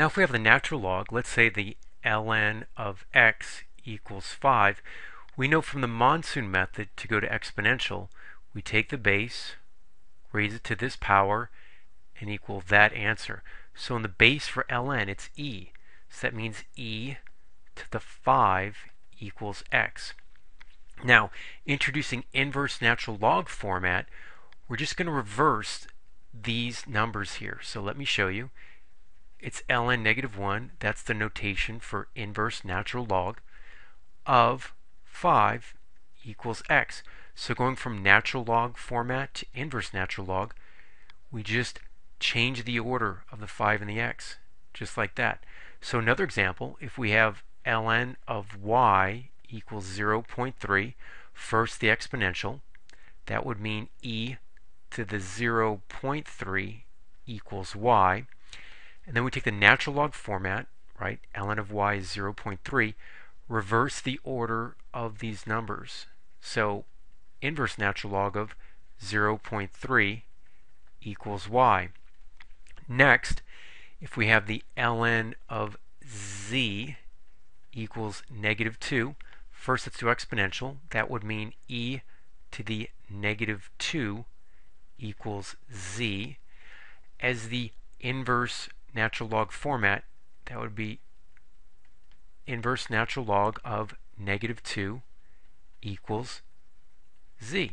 Now if we have the natural log, let's say the ln of x equals 5, we know from the monsoon method to go to exponential, we take the base, raise it to this power, and equal that answer. So in the base for ln, it's e. So that means e to the 5 equals x. Now, introducing inverse natural log format, we're just going to reverse these numbers here. So let me show you. It's ln negative 1. That's the notation for inverse natural log of 5 equals x. So going from natural log format to inverse natural log, we just change the order of the 5 and the x, just like that. So another example, if we have ln of y equals 0.3, first the exponential, that would mean e to the 0.3 equals y. And then we take the natural log format, right? ln of y is 0.3. Reverse the order of these numbers. So inverse natural log of 0.3 equals y. Next, if we have the ln of z equals negative 2, first let's do exponential. That would mean e to the negative 2 equals z. As the inverse natural log format, that would be inverse natural log of negative 2 equals z.